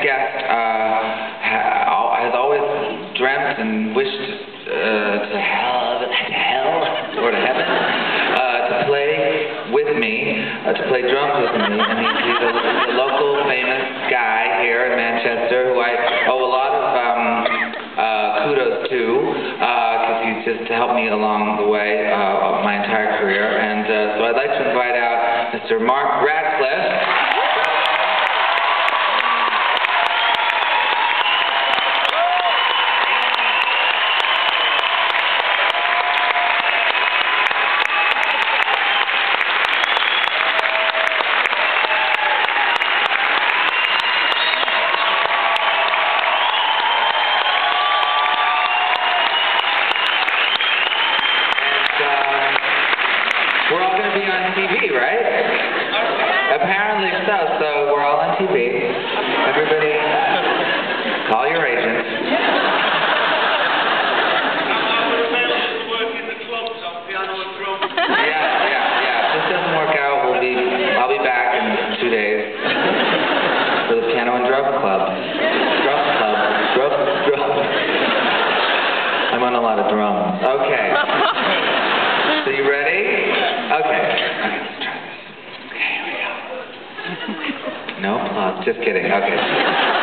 Metcalf uh, has always dreamt and wished uh, to hell, to hell or to heaven uh, to play with me, uh, to play drums with me. And he's, he's a, a local famous guy here in Manchester who I owe a lot of um, uh, kudos to because he's just helped me along the way my entire career. And so I'd like to invite out Mr. Mark Radcliffe. On TV, right? Apparently so. So we're all on TV. Everybody, call your agent. Yeah, yeah, yeah. If this doesn't work out, we'll be. I'll be back in two days for the piano and drum club. Drum club. Drum. Drum. I'm on a lot of drums. Okay. So you ready? Okay. Okay, let's try this. Here we go. No applause. Just kidding. Okay.